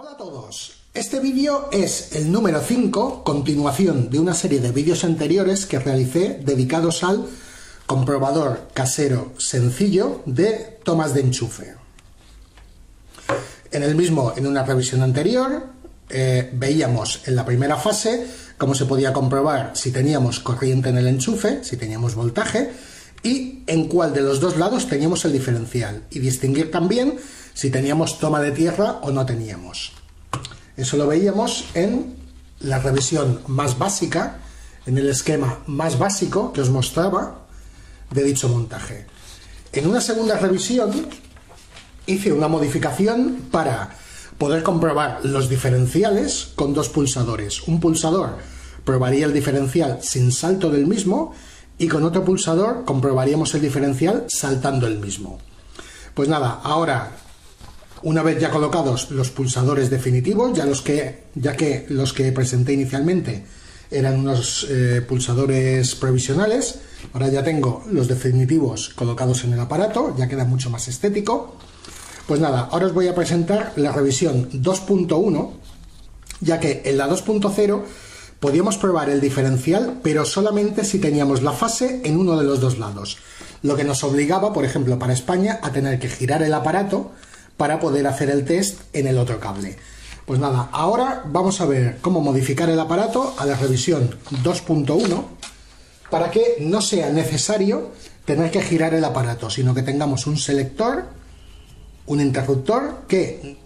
Hola a todos, este vídeo es el número 5, continuación de una serie de vídeos anteriores que realicé dedicados al comprobador casero sencillo de tomas de enchufe. En el mismo, en una revisión anterior, eh, veíamos en la primera fase cómo se podía comprobar si teníamos corriente en el enchufe, si teníamos voltaje, y en cuál de los dos lados teníamos el diferencial, y distinguir también si teníamos toma de tierra o no teníamos. Eso lo veíamos en la revisión más básica, en el esquema más básico que os mostraba de dicho montaje. En una segunda revisión hice una modificación para poder comprobar los diferenciales con dos pulsadores. Un pulsador probaría el diferencial sin salto del mismo y con otro pulsador comprobaríamos el diferencial saltando el mismo. Pues nada, ahora una vez ya colocados los pulsadores definitivos, ya, los que, ya que los que presenté inicialmente eran unos eh, pulsadores provisionales, ahora ya tengo los definitivos colocados en el aparato, ya queda mucho más estético. Pues nada, ahora os voy a presentar la revisión 2.1, ya que en la 2.0 podíamos probar el diferencial, pero solamente si teníamos la fase en uno de los dos lados, lo que nos obligaba, por ejemplo, para España, a tener que girar el aparato para poder hacer el test en el otro cable. Pues nada, ahora vamos a ver cómo modificar el aparato a la revisión 2.1 para que no sea necesario tener que girar el aparato, sino que tengamos un selector, un interruptor que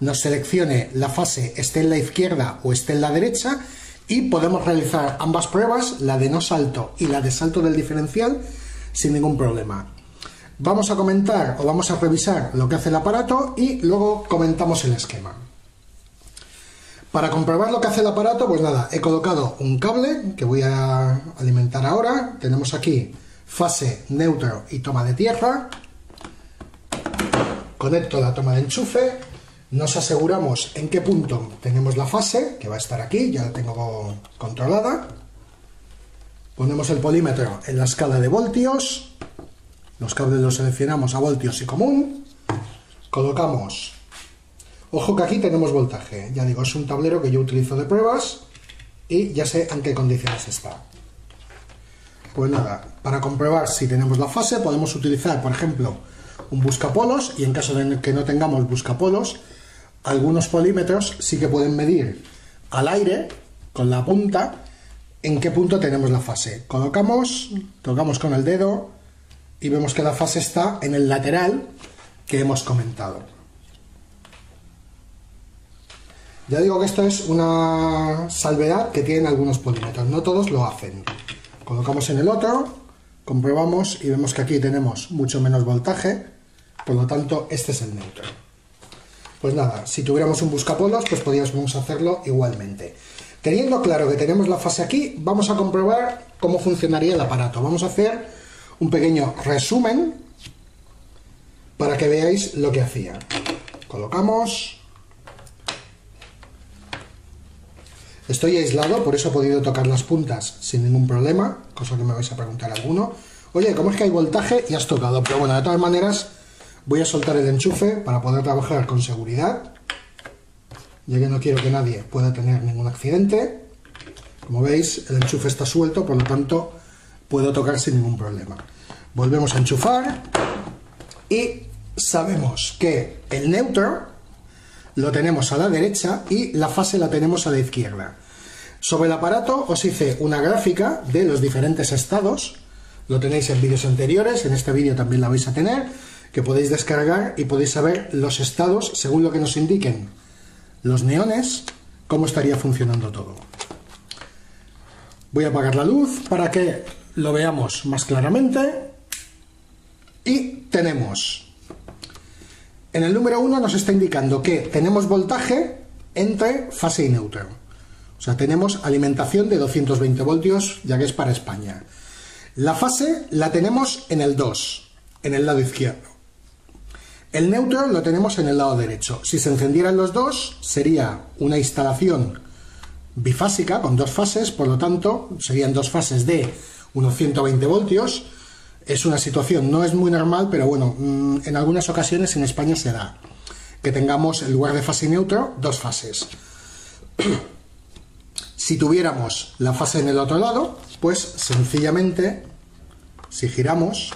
nos seleccione la fase esté en la izquierda o esté en la derecha y podemos realizar ambas pruebas, la de no salto y la de salto del diferencial, sin ningún problema. Vamos a comentar o vamos a revisar lo que hace el aparato y luego comentamos el esquema. Para comprobar lo que hace el aparato, pues nada, he colocado un cable que voy a alimentar ahora. Tenemos aquí fase neutro y toma de tierra. Conecto la toma de enchufe. Nos aseguramos en qué punto tenemos la fase, que va a estar aquí, ya la tengo controlada. Ponemos el polímetro en la escala de voltios los cables los seleccionamos a voltios y común. Colocamos... Ojo que aquí tenemos voltaje. Ya digo, es un tablero que yo utilizo de pruebas y ya sé en qué condiciones está. Pues nada, para comprobar si tenemos la fase podemos utilizar, por ejemplo, un buscapolos y en caso de que no tengamos buscapolos, algunos polímetros sí que pueden medir al aire con la punta en qué punto tenemos la fase. Colocamos, tocamos con el dedo, y vemos que la fase está en el lateral que hemos comentado. Ya digo que esto es una salvedad que tienen algunos polímetros, no todos lo hacen. Colocamos en el otro, comprobamos y vemos que aquí tenemos mucho menos voltaje, por lo tanto este es el neutro. Pues nada, si tuviéramos un buscapolos, pues podríamos hacerlo igualmente. Teniendo claro que tenemos la fase aquí, vamos a comprobar cómo funcionaría el aparato. Vamos a hacer un pequeño resumen para que veáis lo que hacía. Colocamos. Estoy aislado, por eso he podido tocar las puntas sin ningún problema, cosa que me vais a preguntar alguno. Oye, ¿cómo es que hay voltaje y has tocado? Pero bueno, de todas maneras, voy a soltar el enchufe para poder trabajar con seguridad, ya que no quiero que nadie pueda tener ningún accidente. Como veis, el enchufe está suelto, por lo tanto, puedo tocar sin ningún problema. Volvemos a enchufar y sabemos que el neutro lo tenemos a la derecha y la fase la tenemos a la izquierda. Sobre el aparato os hice una gráfica de los diferentes estados, lo tenéis en vídeos anteriores, en este vídeo también la vais a tener, que podéis descargar y podéis saber los estados según lo que nos indiquen los neones, cómo estaría funcionando todo. Voy a apagar la luz para que lo veamos más claramente. Y tenemos, en el número 1 nos está indicando que tenemos voltaje entre fase y neutro. O sea, tenemos alimentación de 220 voltios, ya que es para España. La fase la tenemos en el 2, en el lado izquierdo. El neutro lo tenemos en el lado derecho. Si se encendieran los dos, sería una instalación bifásica con dos fases, por lo tanto, serían dos fases de unos 120 voltios. Es una situación, no es muy normal, pero bueno, mm, en algunas ocasiones en España se da. que tengamos en lugar de fase neutro dos fases. si tuviéramos la fase en el otro lado, pues sencillamente, si giramos,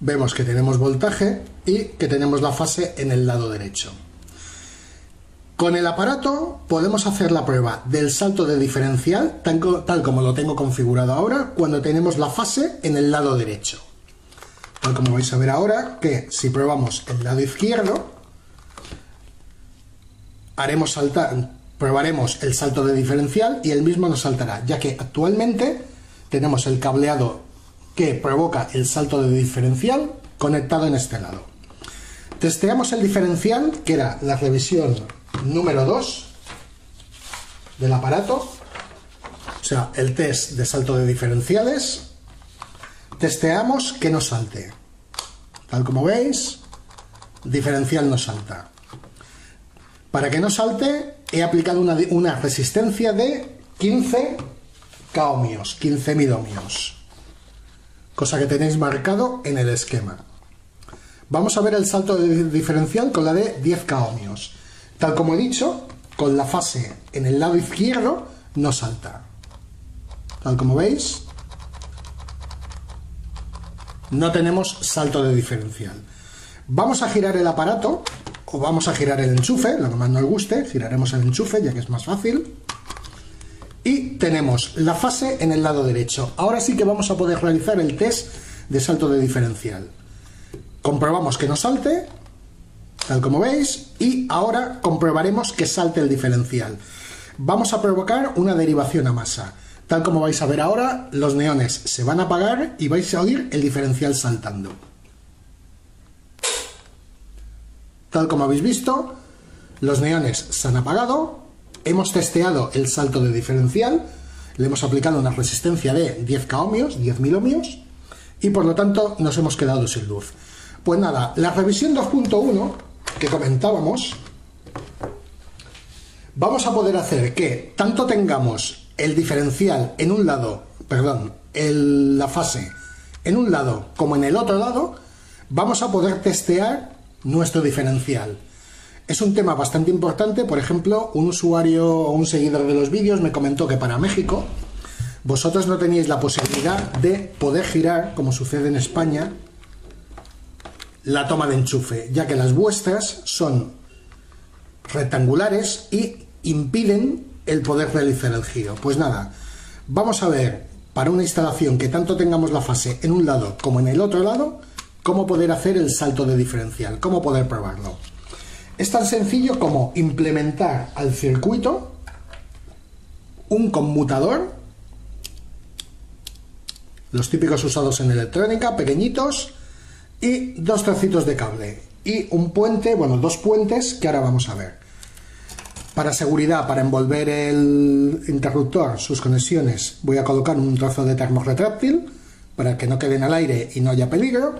vemos que tenemos voltaje y que tenemos la fase en el lado derecho. Con el aparato podemos hacer la prueba del salto de diferencial, tal, como lo tengo configurado ahora, cuando tenemos la fase en el lado derecho. Tal como vais a ver ahora, que si probamos el lado izquierdo, haremos saltar, probaremos el salto de diferencial y el mismo nos saltará, ya que actualmente tenemos el cableado que provoca el salto de diferencial conectado en este lado. Testeamos el diferencial, que era la revisión número 2 del aparato, o sea, el test de salto de diferenciales, testeamos que no salte. Tal como veis, diferencial no salta. Para que no salte, he aplicado una, resistencia de 15 ohmios, 15 midohmios, cosa que tenéis marcado en el esquema. Vamos a ver el salto de diferencial con la de 10 ohmios. Tal como he dicho, con la fase en el lado izquierdo no salta. Tal como veis, no tenemos salto de diferencial. Vamos a girar el aparato o vamos a girar el enchufe, lo que más nos guste, giraremos el enchufe ya que es más fácil. Y tenemos la fase en el lado derecho. Ahora sí que vamos a poder realizar el test de salto de diferencial. Comprobamos que no salte, tal como veis, y ahora comprobaremos que salte el diferencial. Vamos a provocar una derivación a masa. Tal como vais a ver ahora, los neones se van a apagar y vais a oír el diferencial saltando. Tal como habéis visto, los neones se han apagado, hemos testeado el salto de diferencial, le hemos aplicado una resistencia de 10 ohmios, 10.000 ohmios, y por lo tanto nos hemos quedado sin luz. Pues nada, la revisión 2.1 que comentábamos, vamos a poder hacer que tanto tengamos el diferencial en un lado, perdón, la fase en un lado como en el otro lado, vamos a poder testear nuestro diferencial. Es un tema bastante importante, por ejemplo, un usuario o un seguidor de los vídeos me comentó que para México vosotros no teníais la posibilidad de poder girar, como sucede en España, la toma de enchufe, ya que las vuestras son rectangulares y impiden el poder realizar el giro. Pues nada, vamos a ver para una instalación que tanto tengamos la fase en un lado como en el otro lado, cómo poder hacer el salto de diferencial, cómo poder probarlo. Es tan sencillo como implementar al circuito un conmutador, los típicos usados en electrónica, pequeñitos, y dos trocitos de cable y un puente, bueno, dos puentes que ahora vamos a ver. Para seguridad, para envolver el interruptor, sus conexiones, voy a colocar un trozo de termorretráctil para que no queden al aire y no haya peligro.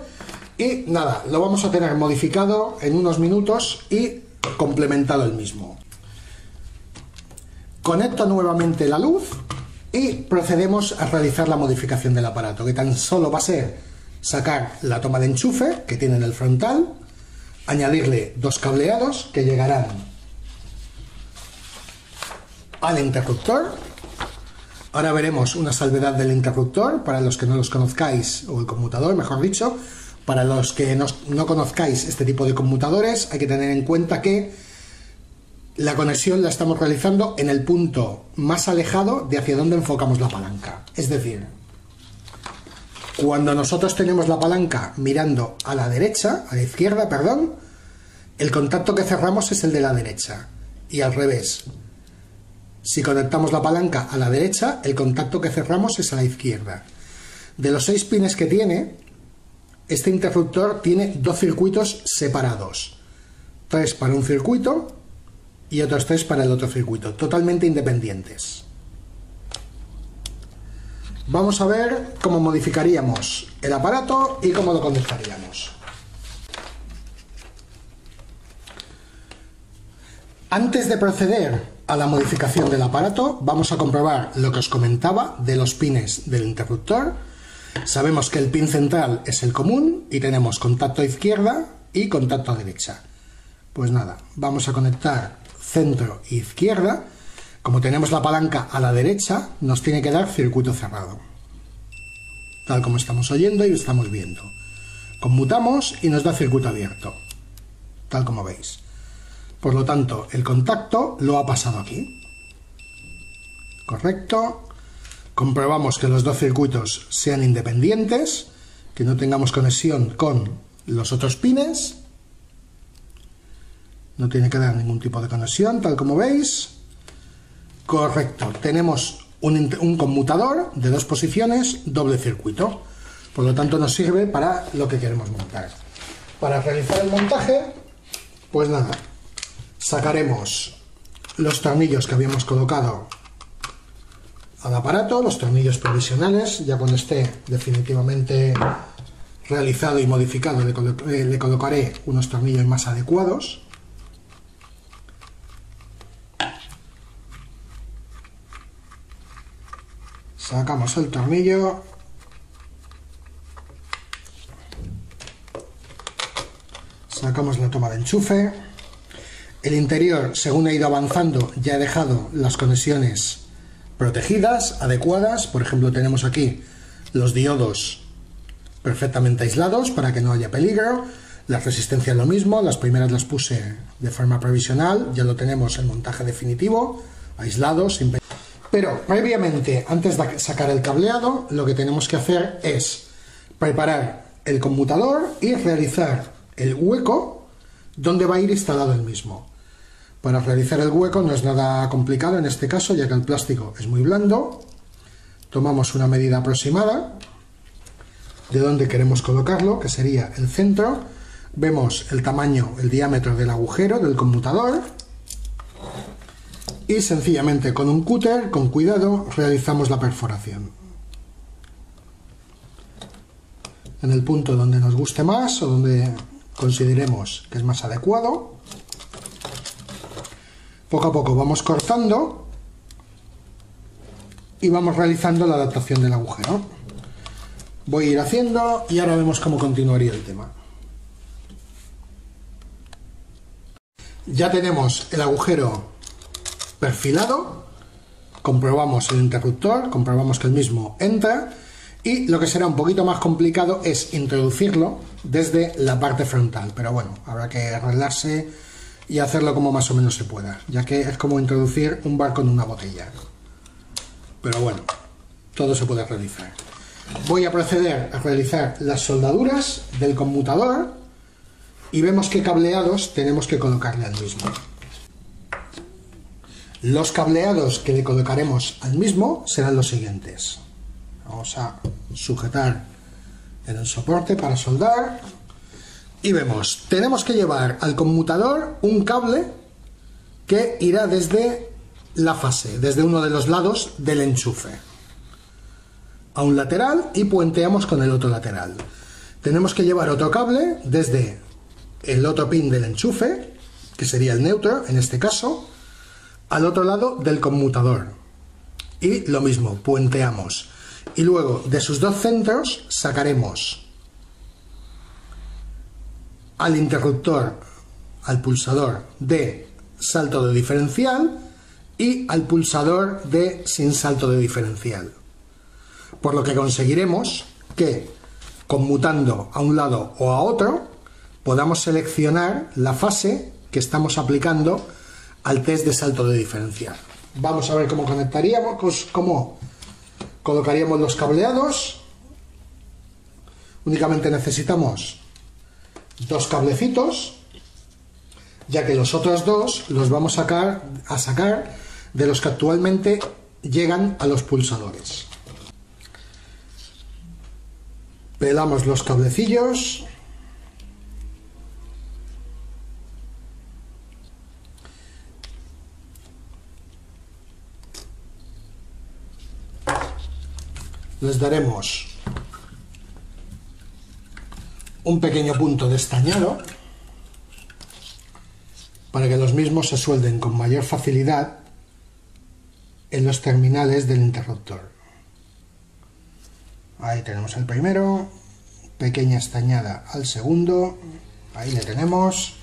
Y nada, lo vamos a tener modificado en unos minutos y complementado el mismo. Conecto nuevamente la luz y procedemos a realizar la modificación del aparato, que tan solo va a ser sacar la toma de enchufe que tiene en el frontal, añadirle dos cableados que llegarán al interruptor. Ahora veremos una salvedad del interruptor para los que no los conozcáis, o el conmutador, mejor dicho. Para los que no, no conozcáis este tipo de conmutadores, hay que tener en cuenta que la conexión la estamos realizando en el punto más alejado de hacia donde enfocamos la palanca. Es decir, cuando nosotros tenemos la palanca mirando a la derecha, a la izquierda, perdón, el contacto que cerramos es el de la derecha y al revés. Si conectamos la palanca a la derecha, el contacto que cerramos es a la izquierda. De los seis pines que tiene, este interruptor tiene dos circuitos separados. Tres para un circuito y otros tres para el otro circuito, totalmente independientes. Vamos a ver cómo modificaríamos el aparato y cómo lo conectaríamos. Antes de proceder a la modificación del aparato, vamos a comprobar lo que os comentaba de los pines del interruptor. Sabemos que el pin central es el común y tenemos contacto izquierda y contacto derecha. Pues nada, vamos a conectar centro e izquierda. Como tenemos la palanca a la derecha, nos tiene que dar circuito cerrado. Tal como estamos oyendo y estamos viendo. Conmutamos y nos da circuito abierto. Tal como veis. Por lo tanto, el contacto lo ha pasado aquí. Correcto. Comprobamos que los dos circuitos sean independientes, que no tengamos conexión con los otros pines. No tiene que dar ningún tipo de conexión, tal como veis. Correcto. Tenemos un, conmutador de dos posiciones, doble circuito. Por lo tanto, nos sirve para lo que queremos montar. Para realizar el montaje, pues nada, sacaremos los tornillos que habíamos colocado al aparato, los tornillos provisionales, ya cuando esté definitivamente realizado y modificado le, eh, le colocaré unos tornillos más adecuados. Sacamos el tornillo. Sacamos la toma de enchufe. El interior, según he ido avanzando, ya he dejado las conexiones protegidas, adecuadas. Por ejemplo, tenemos aquí los diodos perfectamente aislados para que no haya peligro. Las resistencias lo mismo, las primeras las puse de forma provisional, ya lo tenemos en montaje definitivo, aislados, sin Pero previamente, antes de sacar el cableado, lo que tenemos que hacer es preparar el conmutador y realizar el hueco donde va a ir instalado el mismo. Para realizar el hueco no es nada complicado en este caso, ya que el plástico es muy blando. Tomamos una medida aproximada de donde queremos colocarlo, que sería el centro. Vemos el tamaño, el diámetro del agujero del conmutador. Y sencillamente con un cúter, con cuidado, realizamos la perforación. En el punto donde nos guste más o donde consideremos que es más adecuado. Poco a poco vamos cortando y vamos realizando la adaptación del agujero. Voy a ir haciendo y ahora vemos cómo continuaría el tema. Ya tenemos el agujero perfilado, comprobamos el interruptor, comprobamos que el mismo entra y lo que será un poquito más complicado es introducirlo desde la parte frontal, pero bueno, habrá que arreglarse y hacerlo como más o menos se pueda, ya que es como introducir un barco en una botella. Pero bueno, todo se puede realizar. Voy a proceder a realizar las soldaduras del conmutador y vemos qué cableados tenemos que colocarle al mismo. Los cableados que le colocaremos al mismo serán los siguientes. Vamos a sujetar en el soporte para soldar y vemos, tenemos que llevar al conmutador un cable que irá desde la fase, desde uno de los lados del enchufe a un lateral y puenteamos con el otro lateral. Tenemos que llevar otro cable desde el otro pin del enchufe, que sería el neutro en este caso, al otro lado del conmutador. Y lo mismo, puenteamos. Y luego de sus dos centros sacaremos al interruptor, al pulsador de salto de diferencial y al pulsador de sin salto de diferencial. Por lo que conseguiremos que, conmutando a un lado o a otro, podamos seleccionar la fase que estamos aplicando al test de salto de diferencial. Vamos a ver cómo conectaríamos, cómo colocaríamos los cableados. Únicamente necesitamos dos cablecitos, ya que los otros dos los vamos a sacar, a sacar de los que actualmente llegan a los pulsadores. Pelamos los cablecillos. Les daremos un pequeño punto de estañado para que los mismos se suelden con mayor facilidad en los terminales del interruptor. Ahí tenemos el primero, pequeña estañada al segundo, ahí le tenemos.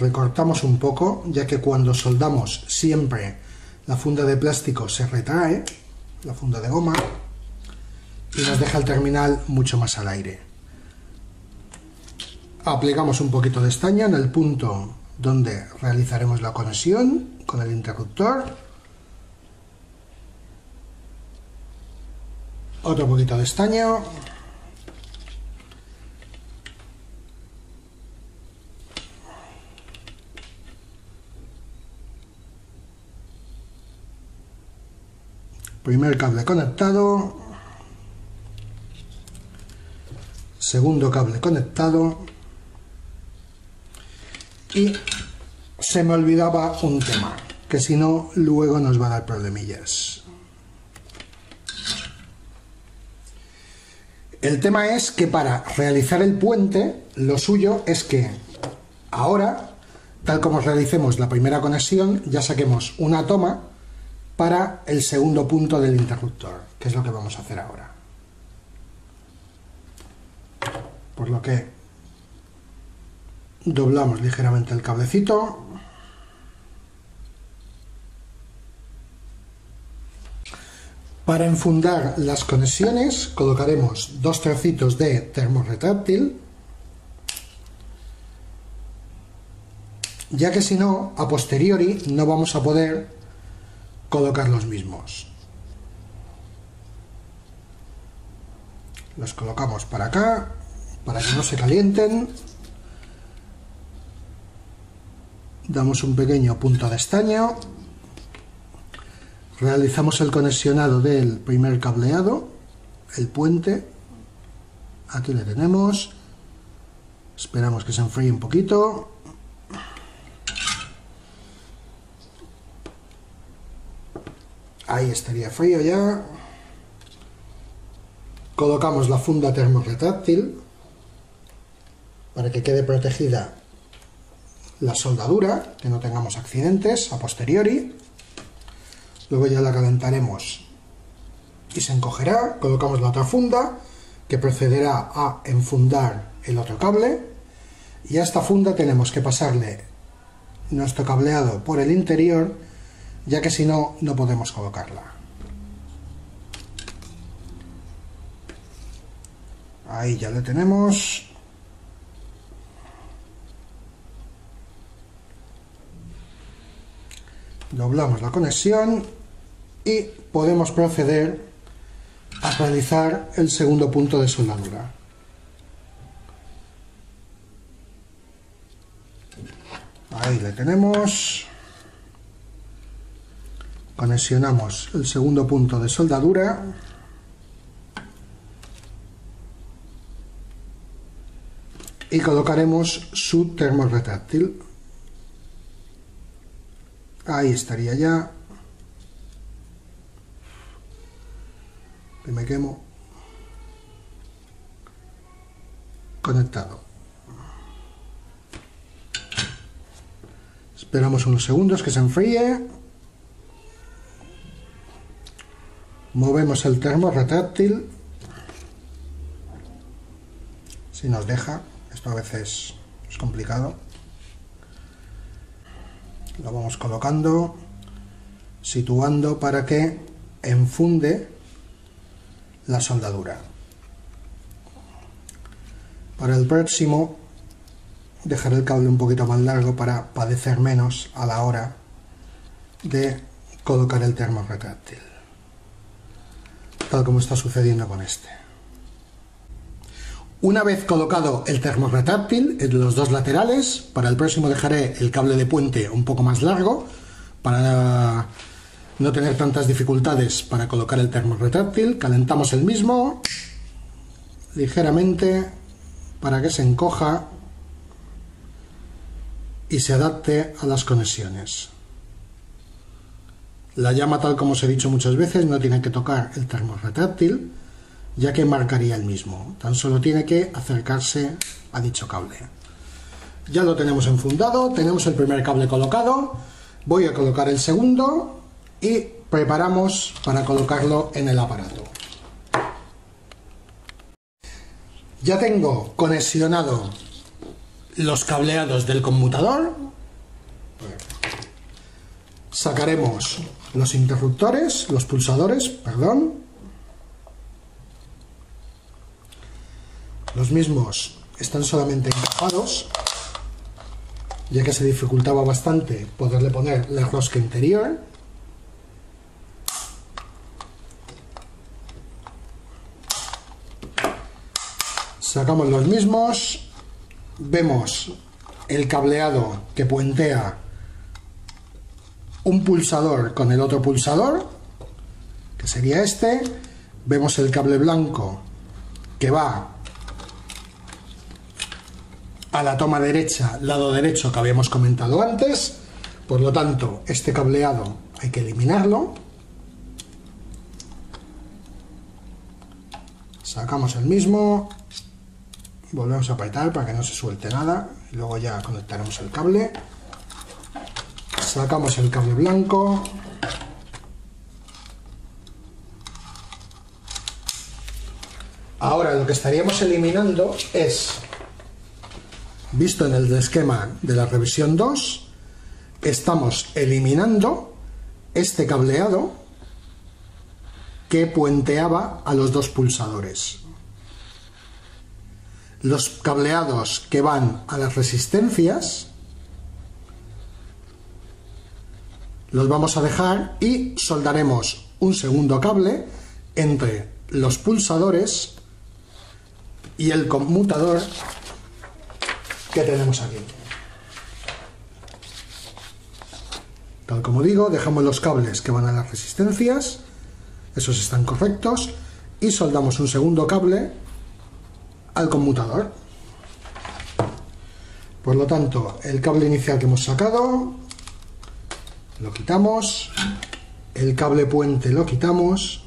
recortamos un poco, ya que cuando soldamos siempre la funda de plástico se retrae, la funda de goma, y nos deja el terminal mucho más al aire. Aplicamos un poquito de estaño en el punto donde realizaremos la conexión con el interruptor. Otro poquito de estaño. Primer cable conectado. Segundo cable conectado. Y se me olvidaba un tema, que si no, luego nos va a dar problemillas. El tema es que para realizar el puente, lo suyo es que ahora, tal como realicemos la primera conexión, ya saquemos una toma para el segundo punto del interruptor, que es lo que vamos a hacer ahora. Por lo que doblamos ligeramente el cablecito. Para enfundar las conexiones colocaremos dos trocitos de termorretráctil, ya que si no, a posteriori no vamos a poder colocar los mismos. Los colocamos para acá, para que no se calienten. Damos un pequeño punto de estaño. Realizamos el conexionado del primer cableado, el puente. Aquí le tenemos. Esperamos que se enfríe un poquito. Ahí estaría frío ya. Colocamos la funda termorretráctil para que quede protegida la soldadura, que no tengamos accidentes a posteriori. Luego ya la calentaremos y se encogerá. Colocamos la otra funda que procederá a enfundar el otro cable. Y a esta funda tenemos que pasarle nuestro cableado por el interior ya que si no, no podemos colocarla. Ahí ya le tenemos. Doblamos la conexión y podemos proceder a realizar el segundo punto de soldadura. Ahí le tenemos. Conexionamos el segundo punto de soldadura. Y colocaremos su termorretráctil ahí estaría ya. Y me quemo. Conectado. Esperamos unos segundos que se enfríe. Movemos el termo retráctil si nos deja esto a veces es complicado lo vamos colocando situando para que enfunde la soldadura para el próximo dejaré el cable un poquito más largo para padecer menos a la hora de colocar el termo retráctil tal como está sucediendo con este. Una vez colocado el termorretráctil en los dos laterales, para el próximo dejaré el cable de puente un poco más largo para no tener tantas dificultades para colocar el termorretráctil. Calentamos el mismo ligeramente para que se encoja y se adapte a las conexiones. La llama, tal como os he dicho muchas veces, no tiene que tocar el termorretráctil, ya que marcaría el mismo. Tan solo tiene que acercarse a dicho cable. Ya lo tenemos enfundado, tenemos el primer cable colocado. Voy a colocar el segundo y preparamos para colocarlo en el aparato. Ya tengo conexionado los cableados del conmutador. Sacaremos los interruptores, los pulsadores, perdón. Los mismos están solamente encajados, ya que se dificultaba bastante poderle poner la rosca interior. Sacamos los mismos, vemos el cableado que puentea un pulsador con el otro pulsador, que sería este, vemos el cable blanco que va a la toma derecha, lado derecho que habíamos comentado antes, por lo tanto este cableado hay que eliminarlo. Sacamos el mismo, volvemos a apretar para que no se suelte nada, luego ya conectaremos el cable. Sacamos el cable blanco. Ahora lo que estaríamos eliminando es, visto en el esquema de la revisión 2, estamos eliminando este cableado que puenteaba a los dos pulsadores. Los cableados que van a las resistencias los vamos a dejar y soldaremos un segundo cable entre los pulsadores y el conmutador que tenemos aquí. Tal como digo, dejamos los cables que van a las resistencias, esos están correctos, y soldamos un segundo cable al conmutador. Por lo tanto, el cable inicial que hemos sacado lo quitamos, el cable puente lo quitamos,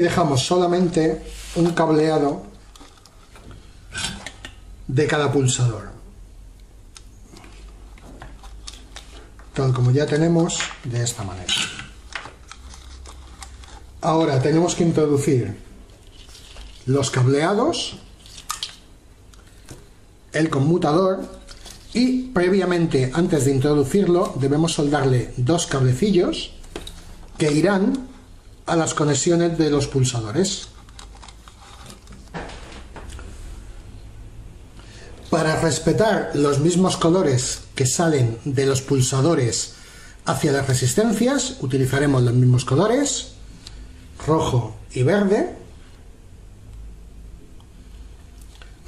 dejamos solamente un cableado de cada pulsador. tal como ya tenemos de esta manera. Ahora tenemos que introducir los cableados, el conmutador y previamente antes de introducirlo debemos soldarle dos cablecillos que irán a las conexiones de los pulsadores. Para respetar los mismos colores que salen de los pulsadores hacia las resistencias, utilizaremos los mismos colores, rojo y verde.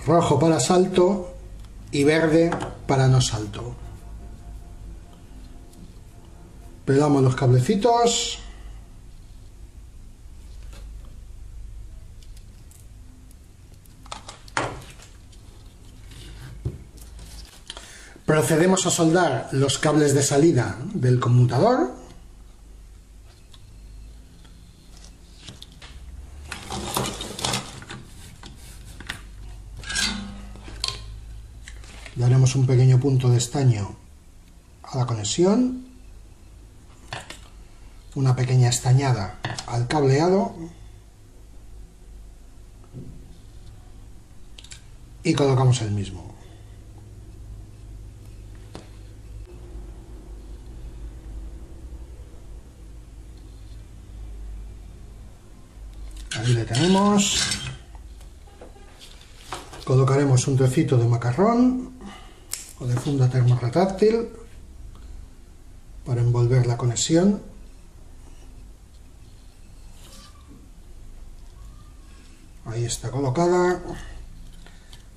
Rojo para salto y verde para no salto. Pegamos los cablecitos. Procedemos a soldar los cables de salida del conmutador. Daremos un pequeño punto de estaño a la conexión, una pequeña estañada al cableado y colocamos el mismo. Ahí le tenemos. Colocaremos un trocito de macarrón o de funda termorretráctil para envolver la conexión. Ahí está colocada.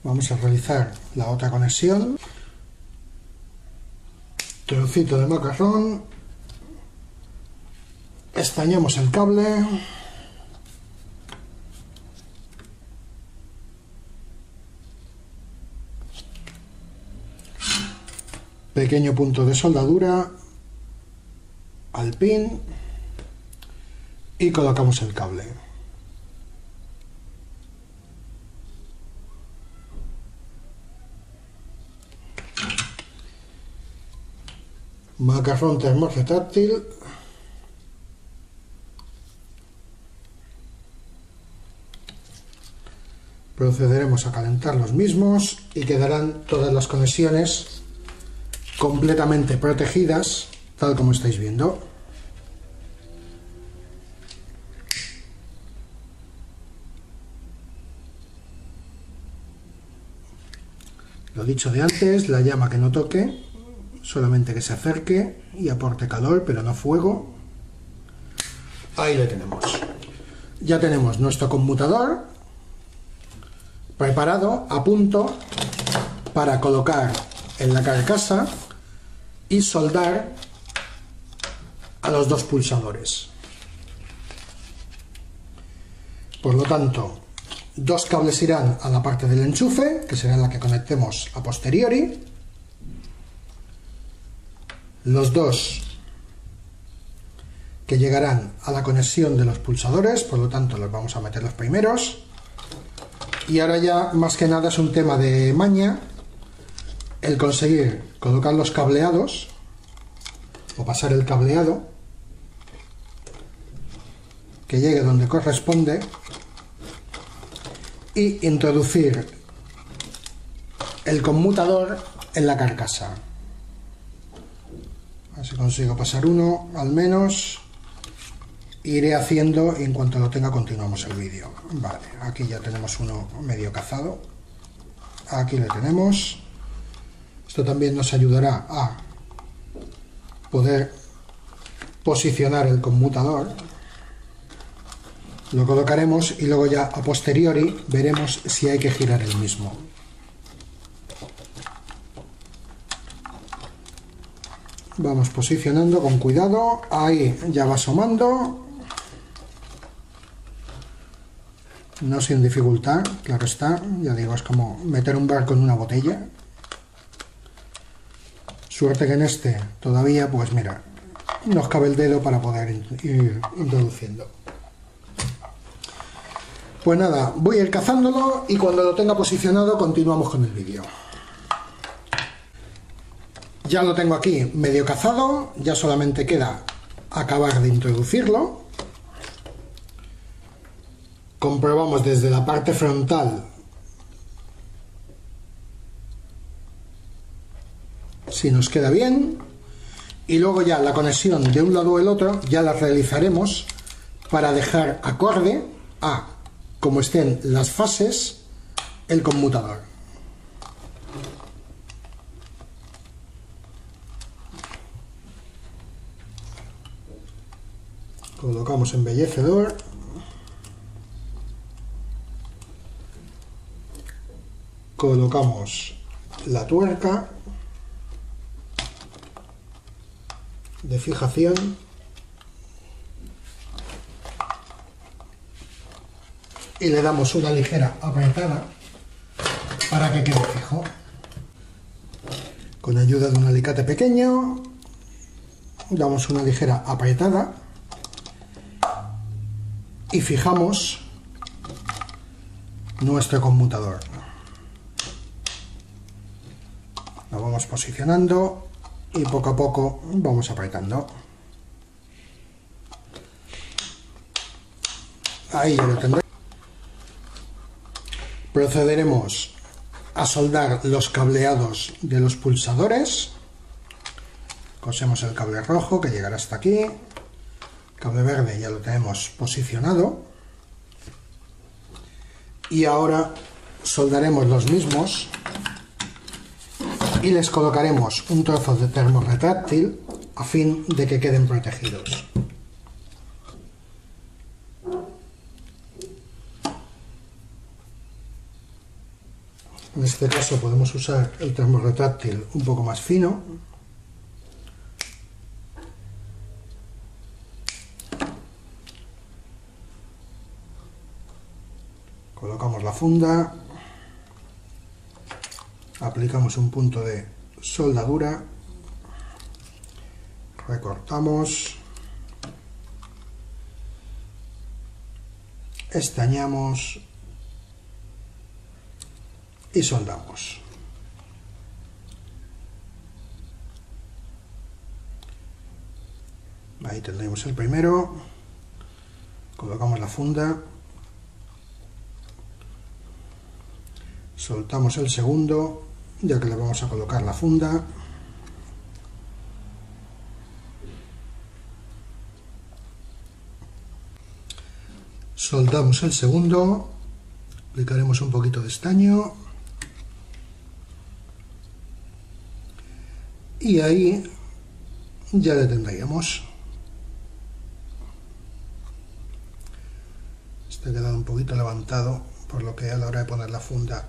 Vamos a realizar la otra conexión. Trocito de macarrón. Estañamos el cable. Pequeño punto de soldadura. Al pin y colocamos el cable. Macarrón termorretáctil procederemos a calentar los mismos y quedarán todas las conexiones completamente protegidas tal como estáis viendo. Lo dicho de antes la llama que no toque solamente que se acerque y aporte calor pero no fuego. Ahí le tenemos. Ya tenemos nuestro conmutador preparado a punto para colocar en la carcasa y soldar a los dos pulsadores. Por lo tanto, dos cables irán a la parte del enchufe, que será la que conectemos a posteriori. Los dos que llegarán a la conexión de los pulsadores, por lo tanto los vamos a meter los primeros. Y ahora ya más que nada es un tema de maña el conseguir colocar los cableados o pasar el cableado que llegue donde corresponde y introducir el conmutador en la carcasa. Así consigo pasar uno al menos iré haciendo en cuanto lo tenga continuamos el vídeo. Vale aquí ya tenemos uno medio cazado. Aquí le tenemos esto también nos ayudará a poder posicionar el conmutador. Lo colocaremos y luego ya a posteriori veremos si hay que girar el mismo. Vamos posicionando con cuidado. Ahí ya va asomando. No sin dificultad, claro está, ya digo, es como meter un barco en una botella. Suerte que en este todavía, pues mira, nos cabe el dedo para poder ir introduciendo. Pues nada, voy a ir cazándolo y cuando lo tenga posicionado continuamos con el vídeo. Ya lo tengo aquí medio cazado, ya solamente queda acabar de introducirlo comprobamos desde la parte frontal si nos queda bien y luego ya la conexión de un lado o el otro ya la realizaremos para dejar acorde a como estén las fases el conmutador. Colocamos embellecedor. Colocamos la tuerca de fijación. Y le damos una ligera apretada para que quede fijo. Con ayuda de un alicate pequeño damos una ligera apretada y fijamos nuestro conmutador. Vamos posicionando y poco a poco vamos apretando. Ahí ya lo tendré. Procederemos a soldar los cableados de los pulsadores. Cosemos el cable rojo que llegará hasta aquí. cable verde ya lo tenemos posicionado. Y ahora soldaremos los mismos y les colocaremos un trozo de termorretráctil a fin de que queden protegidos. En este caso podemos usar el termorretráctil un poco más fino. Colocamos la funda aplicamos un punto de soldadura, recortamos, estañamos y soldamos. Ahí tendremos el primero. Colocamos la funda. Soltamos el segundo, ya que le vamos a colocar la funda. Soltamos el segundo, aplicaremos un poquito de estaño. Y ahí ya le tendríamos. Este ha quedado un poquito levantado, por lo que a la hora de poner la funda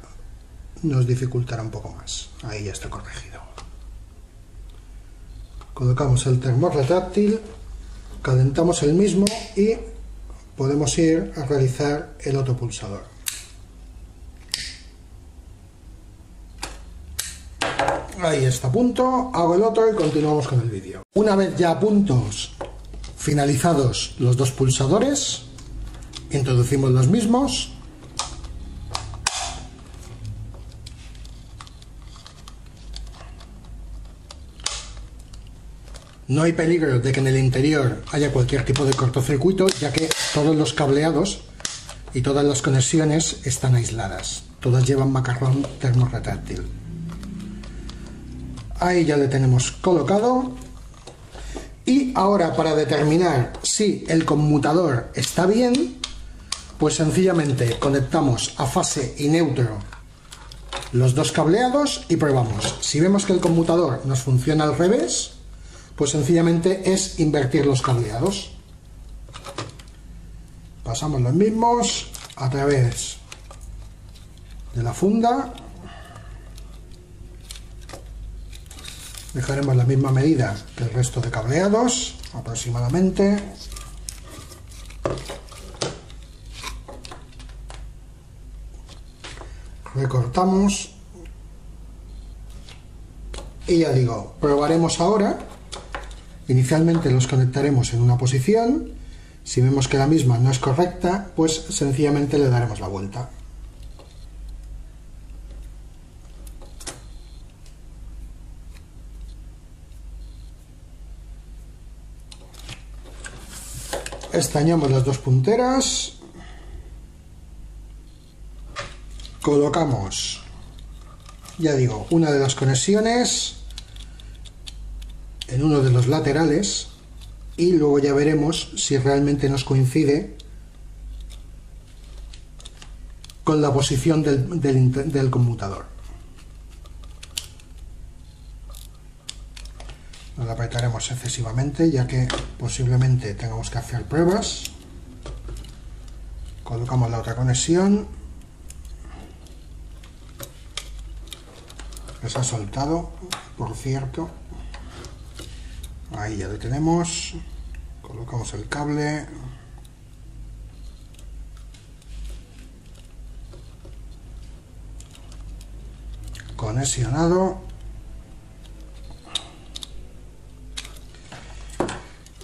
nos dificultará un poco más. Ahí ya está corregido. Colocamos el termo retráctil, calentamos el mismo y podemos ir a realizar el otro pulsador. Ahí está a punto, hago el otro y continuamos con el vídeo. Una vez ya puntos finalizados los dos pulsadores, introducimos los mismos No hay peligro de que en el interior haya cualquier tipo de cortocircuito, ya que todos los cableados y todas las conexiones están aisladas. Todas llevan macarrón termorretráctil. Ahí ya le tenemos colocado. Y ahora para determinar si el conmutador está bien, pues sencillamente conectamos a fase y neutro los dos cableados y probamos. Si vemos que el conmutador nos funciona al revés, pues sencillamente es invertir los cableados. Pasamos los mismos a través de la funda. Dejaremos la misma medida que el resto de cableados, aproximadamente. Recortamos. Y ya digo, probaremos ahora Inicialmente los conectaremos en una posición, si vemos que la misma no es correcta, pues sencillamente le daremos la vuelta. Estañamos las dos punteras, colocamos, ya digo, una de las conexiones en uno de los laterales y luego ya veremos si realmente nos coincide con la posición del, del, conmutador. No lo apretaremos excesivamente ya que posiblemente tengamos que hacer pruebas. Colocamos la otra conexión. Se ha soltado, por cierto. Ahí ya lo tenemos. Colocamos el cable. Conexionado.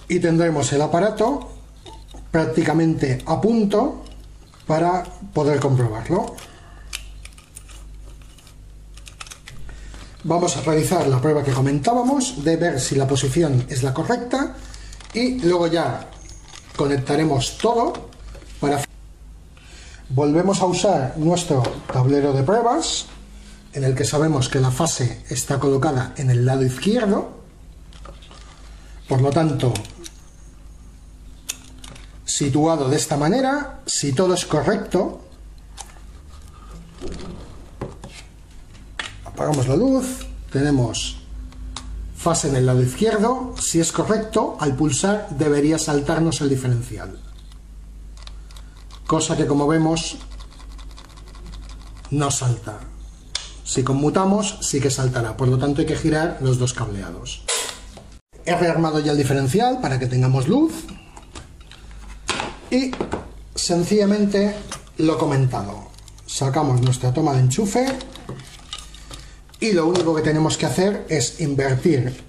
Y tendremos el aparato prácticamente a punto para poder comprobarlo. Vamos a realizar la prueba que comentábamos de ver si la posición es la correcta y luego ya conectaremos todo para... Volvemos a usar nuestro tablero de pruebas en el que sabemos que la fase está colocada en el lado izquierdo. Por lo tanto, situado de esta manera, si todo es correcto, apagamos la luz, tenemos fase en el lado izquierdo, si es correcto, al pulsar debería saltarnos el diferencial. Cosa que como vemos no salta. Si conmutamos sí que saltará, por lo tanto hay que girar los dos cableados. He rearmado ya el diferencial para que tengamos luz y sencillamente lo comentado. Sacamos nuestra toma de enchufe y lo único que tenemos que hacer es invertir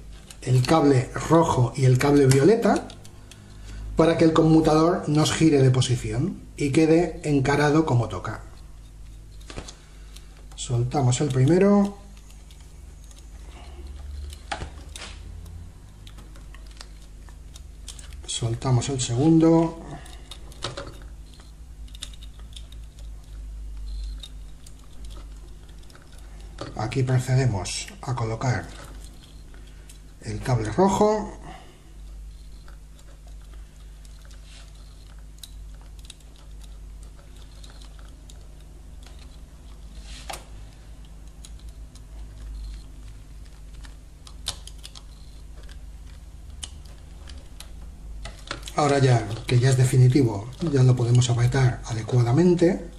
el cable rojo y el cable violeta para que el conmutador nos gire de posición y quede encarado como toca. Soltamos el primero. Soltamos el segundo. Aquí procedemos a colocar el cable rojo Ahora ya, que ya es definitivo, ya lo podemos apretar adecuadamente.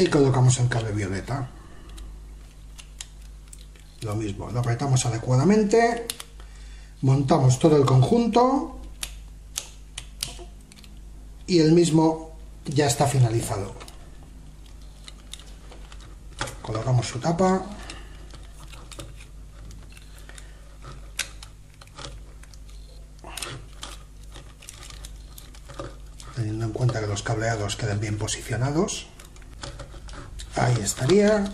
Y colocamos el cable violeta. Lo mismo, lo apretamos adecuadamente, montamos todo el conjunto y el mismo ya está finalizado. Colocamos su tapa. Teniendo en cuenta que los cableados queden bien posicionados ahí estaría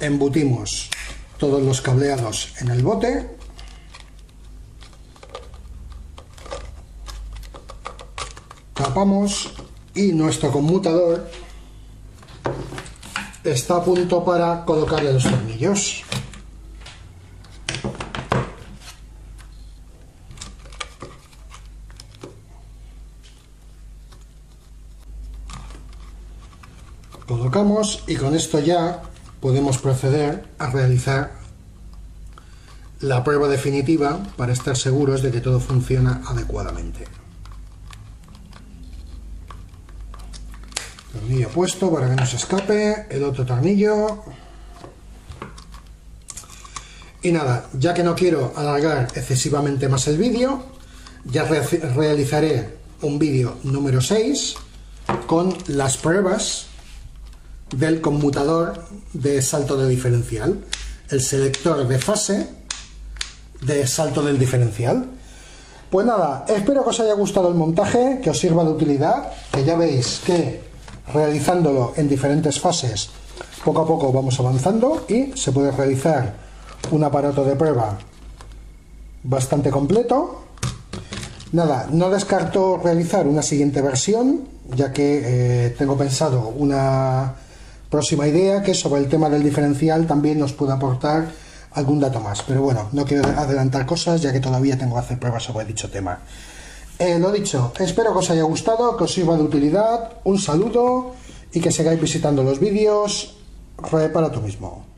embutimos todos los cableados en el bote tapamos y nuestro conmutador está a punto para colocarle los tornillos. Y con esto ya podemos proceder a realizar la prueba definitiva para estar seguros de que todo funciona adecuadamente. tornillo puesto para que no se escape, el otro tornillo. Y nada, ya que no quiero alargar excesivamente más el vídeo, ya realizaré un vídeo número 6 con las pruebas del conmutador de salto de diferencial, el selector de fase de salto del diferencial. Pues nada, espero que os haya gustado el montaje, que os sirva de utilidad, que ya veis que realizándolo en diferentes fases, poco a poco vamos avanzando y se puede realizar un aparato de prueba bastante completo. Nada, no descarto realizar una siguiente versión, ya que eh, tengo pensado una próxima idea que sobre el tema del diferencial también nos puede aportar algún dato más. Pero bueno, no quiero adelantar cosas ya que todavía tengo que hacer pruebas sobre dicho tema. Eh, lo dicho, espero que os haya gustado, que os sirva de utilidad, un saludo y que sigáis visitando los vídeos. Repara tú mismo.